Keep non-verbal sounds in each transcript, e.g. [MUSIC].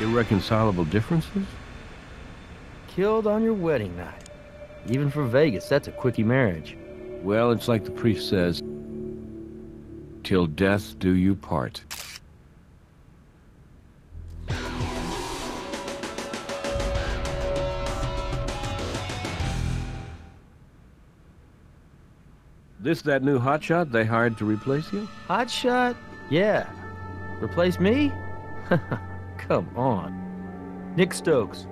Irreconcilable differences? Killed on your wedding night. Even for Vegas, that's a quickie marriage. Well, it's like the priest says, till death do you part. This that new hotshot they hired to replace you? Hotshot? Yeah. Replace me? [LAUGHS] Come on. Nick Stokes.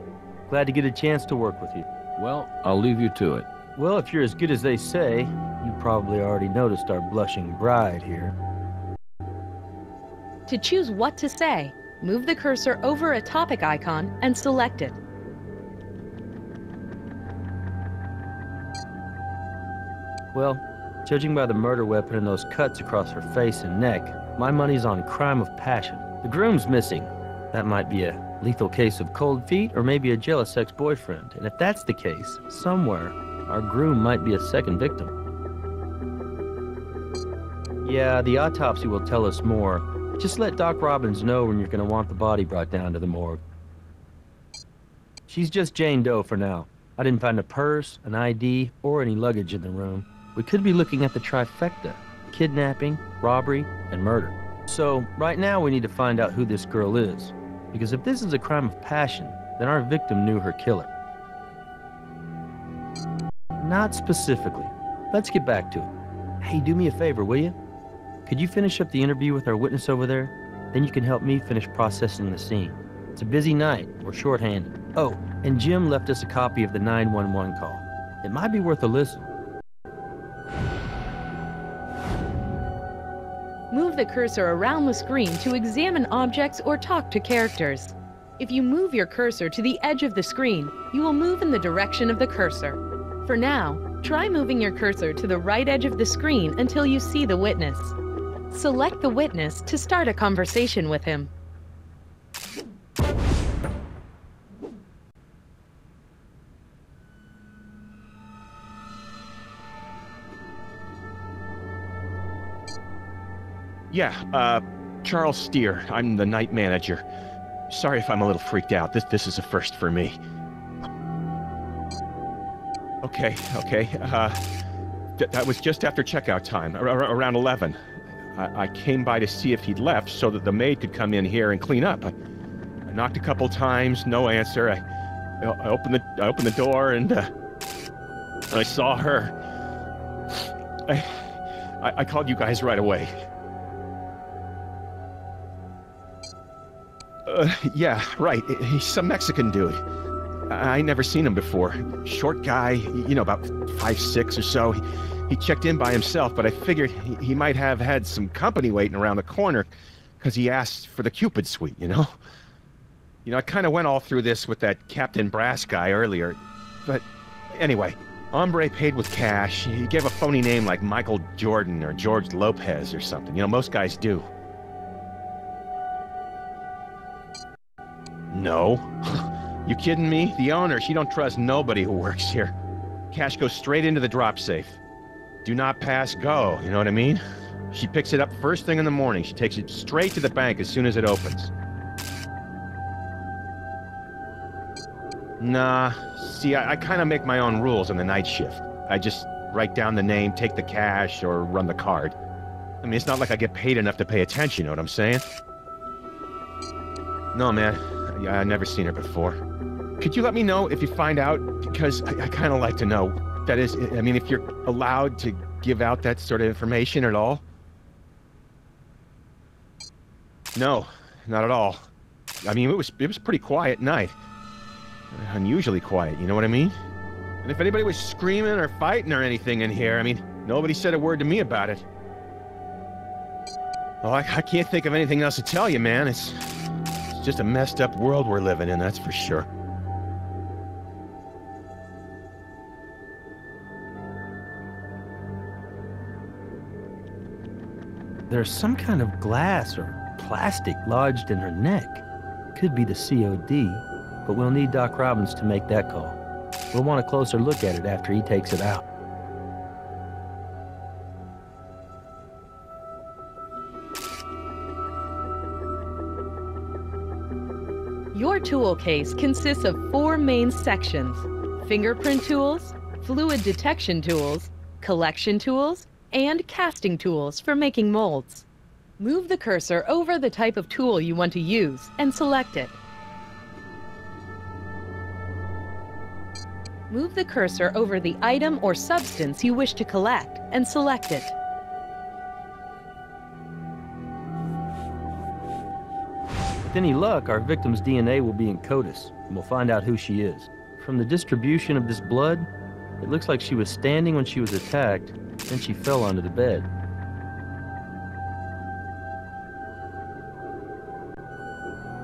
Glad to get a chance to work with you. Well, I'll leave you to it. Well, if you're as good as they say, you probably already noticed our blushing bride here. To choose what to say, move the cursor over a topic icon and select it. Well, judging by the murder weapon and those cuts across her face and neck, my money's on crime of passion. The groom's missing. That might be a lethal case of cold feet or maybe a jealous ex-boyfriend. And if that's the case, somewhere, our groom might be a second victim. Yeah, the autopsy will tell us more. Just let Doc Robbins know when you're going to want the body brought down to the morgue. She's just Jane Doe for now. I didn't find a purse, an ID, or any luggage in the room. We could be looking at the trifecta kidnapping, robbery, and murder. So, right now, we need to find out who this girl is. Because if this is a crime of passion, then our victim knew her killer. Not specifically. Let's get back to it. Hey, do me a favor, will you? Could you finish up the interview with our witness over there? Then you can help me finish processing the scene. It's a busy night. We're shorthanded. Oh, and Jim left us a copy of the 911 call. It might be worth a listen. Move the cursor around the screen to examine objects or talk to characters. If you move your cursor to the edge of the screen, you will move in the direction of the cursor. For now, try moving your cursor to the right edge of the screen until you see the witness. Select the witness to start a conversation with him. Yeah, uh, Charles Steer. I'm the night manager. Sorry if I'm a little freaked out. This this is a first for me. Okay, okay. Uh, th- that was just after checkout time, ar- ar- around 11. I-, I came by to see if he'd left so that the maid could come in here and clean up. I, I knocked a couple times, no answer. I, I opened the I opened the door and uh, I saw her. I I called you guys right away. Uh, yeah, right. He's some Mexican dude. I never seen him before. Short guy, you know, about five six or so. He, he checked in by himself, but I figured he, he might have had some company waiting around the corner because he asked for the Cupid suite, you know? You know, I kind of went all through this with that Captain Brass guy earlier, but anyway, Hombre paid with cash. He gave a phony name like Michael Jordan or George Lopez or something. You know, most guys do. No. [LAUGHS] you kidding me? The owner, she don't trust nobody who works here. Cash goes straight into the drop safe. Do not pass go, you know what I mean? She picks it up first thing in the morning. She takes it straight to the bank as soon as it opens. Nah, see, I, I kind of make my own rules on the night shift. I just write down the name, take the cash, or run the card. I mean, it's not like I get paid enough to pay attention, you know what I'm saying? No, man. Yeah, I've never seen her before. Could you let me know if you find out? Because I, I kind of like to know. That is, I mean, if you're allowed to give out that sort of information at all? No, not at all. I mean, it was it was pretty quiet night. Unusually quiet, you know what I mean? And if anybody was screaming or fighting or anything in here, I mean, nobody said a word to me about it. Well, I, I can't think of anything else to tell you, man. It's just a messed up world we're living in, that's for sure. There's some kind of glass or plastic lodged in her neck. Could be the COD, but we'll need Doc Robbins to make that call. We'll want a closer look at it after he takes it out. Tool case consists of four main sections fingerprint tools, fluid detection tools, collection tools, and casting tools for making molds. Move the cursor over the type of tool you want to use and select it. Move the cursor over the item or substance you wish to collect and select it. With any luck, our victim's DNA will be in CODIS, and we'll find out who she is. From the distribution of this blood, it looks like she was standing when she was attacked, then she fell onto the bed.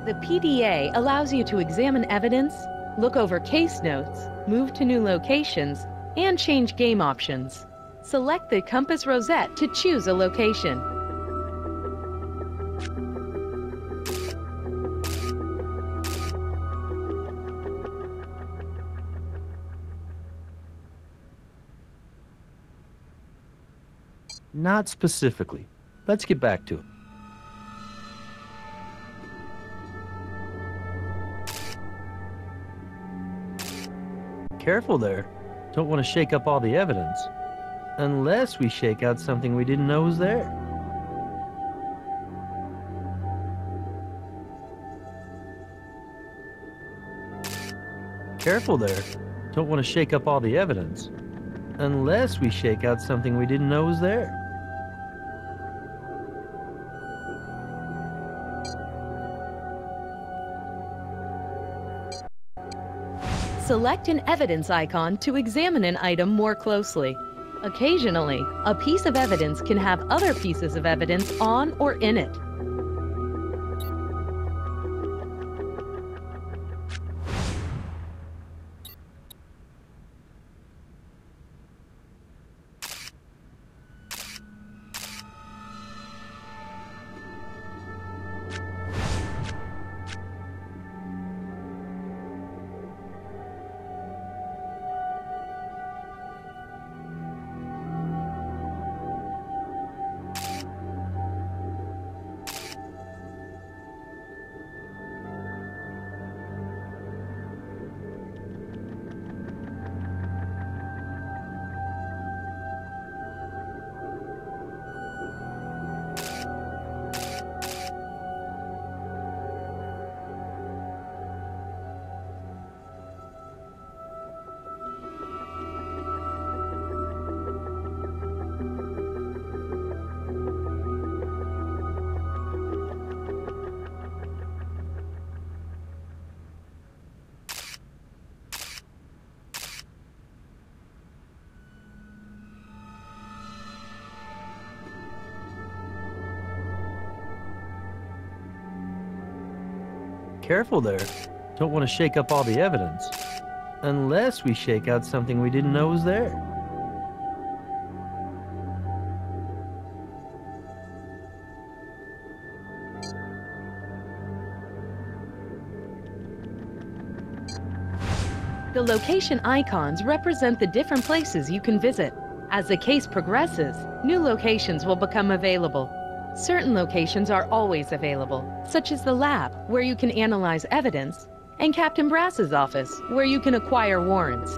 The PDA allows you to examine evidence, look over case notes, move to new locations, and change game options. Select the compass rosette to choose a location. Not specifically. Let's get back to it. Careful there. Don't want to shake up all the evidence. Unless we shake out something we didn't know was there. Careful there. Don't want to shake up all the evidence. Unless we shake out something we didn't know was there. Select an evidence icon to examine an item more closely. Occasionally, a piece of evidence can have other pieces of evidence on or in it. Careful there. Don't want to shake up all the evidence. Unless we shake out something we didn't know was there. The location icons represent the different places you can visit. As the case progresses, new locations will become available. Certain locations are always available, such as the lab, where you can analyze evidence, and Captain Brass's office, where you can acquire warrants.